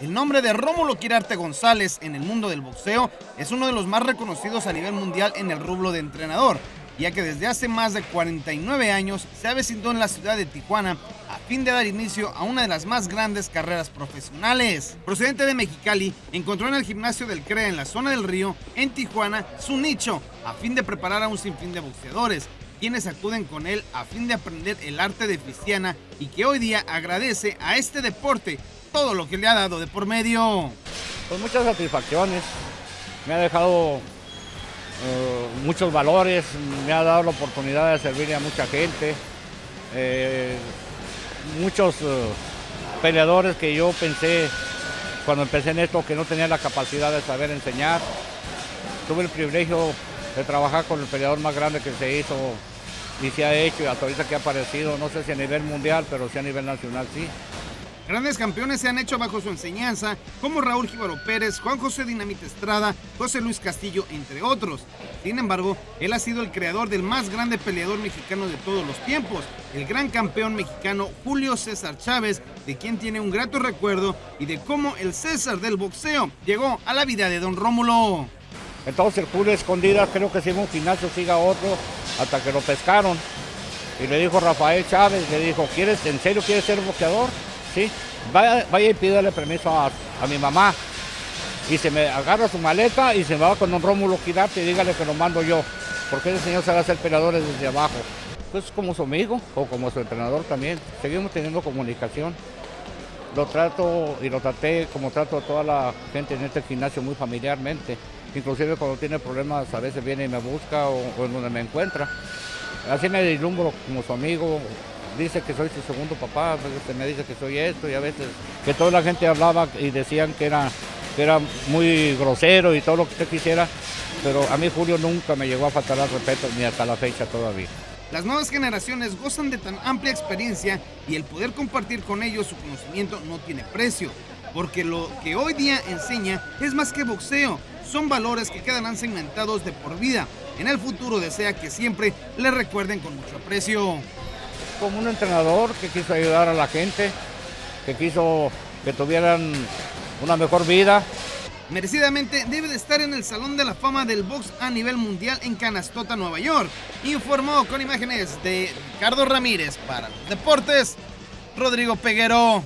El nombre de Rómulo Quirarte González en el mundo del boxeo es uno de los más reconocidos a nivel mundial en el rublo de entrenador, ya que desde hace más de 49 años se avecindó en la ciudad de Tijuana a fin de dar inicio a una de las más grandes carreras profesionales. Procedente de Mexicali, encontró en el gimnasio del CREA en la zona del río, en Tijuana, su nicho a fin de preparar a un sinfín de boxeadores, quienes acuden con él a fin de aprender el arte de Cristiana y que hoy día agradece a este deporte todo lo que le ha dado de por medio. Con muchas satisfacciones, me ha dejado eh, muchos valores, me ha dado la oportunidad de servirle a mucha gente, eh, muchos eh, peleadores que yo pensé cuando empecé en esto que no tenía la capacidad de saber enseñar. Tuve el privilegio de trabajar con el peleador más grande que se hizo y se ha hecho y hasta ahorita que ha aparecido, no sé si a nivel mundial, pero sí a nivel nacional sí. Grandes campeones se han hecho bajo su enseñanza, como Raúl Gíbaro Pérez, Juan José Dinamita Estrada, José Luis Castillo, entre otros. Sin embargo, él ha sido el creador del más grande peleador mexicano de todos los tiempos, el gran campeón mexicano Julio César Chávez, de quien tiene un grato recuerdo y de cómo el César del boxeo llegó a la vida de don Rómulo. Entonces Julio Escondida, creo que si un gimnasio siga otro, hasta que lo pescaron. Y le dijo Rafael Chávez, le dijo, ¿quieres, en serio quieres ser boxeador? Vaya, vaya y pídale permiso a, mi mamá. Y se me agarra su maleta y se me va con un Rómulo Quirarte y dígale que lo mando yo. Porque ese señor a hacer peleadores desde abajo. Pues como su amigo o como su entrenador también. Seguimos teniendo comunicación. Lo trato y lo traté como trato a toda la gente en este gimnasio muy familiarmente. Inclusive cuando tiene problemas a veces viene y me busca o, o en donde me encuentra. Así me deslumbro como su amigo, dice que soy su segundo papá, pues, me dice que soy esto y a veces que toda la gente hablaba y decían que era, que era muy grosero y todo lo que usted quisiera, pero a mí Julio nunca me llegó a faltar al respeto ni hasta la fecha todavía. Las nuevas generaciones gozan de tan amplia experiencia y el poder compartir con ellos su conocimiento no tiene precio, porque lo que hoy día enseña es más que boxeo, son valores que quedarán segmentados de por vida. En el futuro desea que siempre le recuerden con mucho aprecio como un entrenador que quiso ayudar a la gente, que quiso que tuvieran una mejor vida. Merecidamente debe de estar en el Salón de la Fama del Box a nivel mundial en Canastota, Nueva York. Informó con imágenes de Ricardo Ramírez para deportes, Rodrigo Peguero.